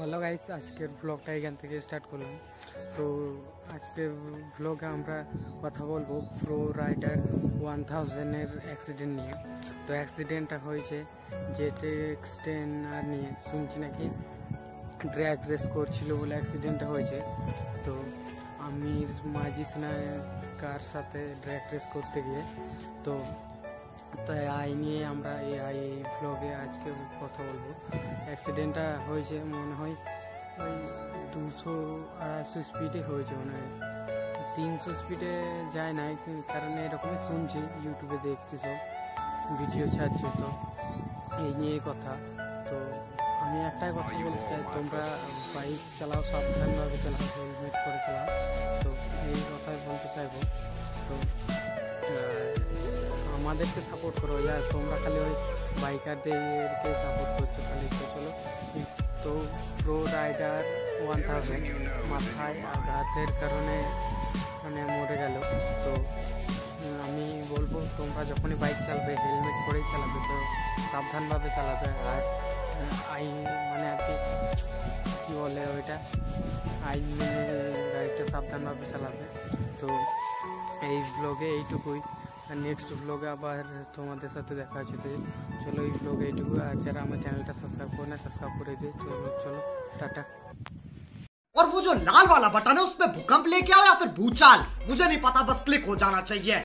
Hello guys, আজকের ব্লগটা এখান থেকে স্টার্ট করলাম। তো আজকের ব্লগে আমরা কথা বলব প্রো রাইডার ওয়ান থাউজেন্ডের অ্যাক্সিডেন্ট নিয়ে। তো অ্যাক্সিডেন্টটা হয়েছে জেটে এক্সটেনার নিয়ে। শুনছি নাকি ড্র্যাগ রেস করছিল বলে অ্যাক্সিডেন্টটা হয়েছে। তো আমির মাজিদ কার সাথে ড্র্যাগ রেস করতে গিয়ে, তো নিয়ে আমরা এই ব্লগে আজকে কথা বলব। অ্যাক্সিডেন্টটা হয়েছে মনে হয় ওই দুশো আড়াইশো স্পিডে হয়েছে মনে হয়। তিনশো স্পিডে যায় না কারণ এরকমই শুনছি ইউটিউবে দেখছি সব ভিডিও ছাড়ছে তো। এই নিয়ে কথা। তো আমি একটাই কথা বলতে চাই, তোমরা বাইক চালাও, সাবধানভাবে চালাও হেলমেট করে চালাও। আমাদেরকে সাপোর্ট করো। যা, তোমরা খালি ওই বাইকারদেরকে সাপোর্ট করছ খালি। তো চলো, তো প্রো রাইডার ওয়ান থাউজেন্ড মাথায় আঘাতের কারণে মানে মরে গেল। তো, আমি বলব, তোমরা যখনই বাইক চালাবে হেলমেট পরেই চালাবে, তো সাবধানভাবে চালাবে। আর আই মানে আর কি, কী বলে ওইটা? মেনে গাড়িটা সাবধানভাবে চালাবে। তো এই ব্লগে এইটুকুই। নেক্সট ব্লগে আবার তোমাদের সাথে দেখা হচ্ছে তো চলো এই ব্লগে এইটুকু আর যারা আমার চ্যানেলটা সাবস্ক্রাইব করে না সাবস্ক্রাইব করে দিয়ে চলো চলো টাটা और वो जो लाल वाला बटन है उसमें भूकंप लेके आओ या फिर भूचाल मुझे नहीं पता बस क्लिक हो जाना चाहिए